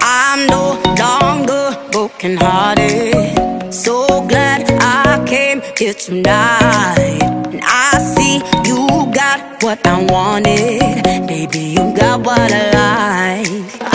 i'm broken So glad I came here tonight. And I see you got what I wanted. Baby, you got what I like.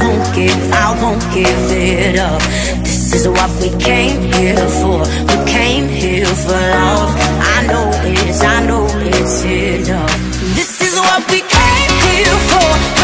won't give, I won't give it up. This is what we came here for. We came here for love. I know it's, I know it's enough. This is what we came here for.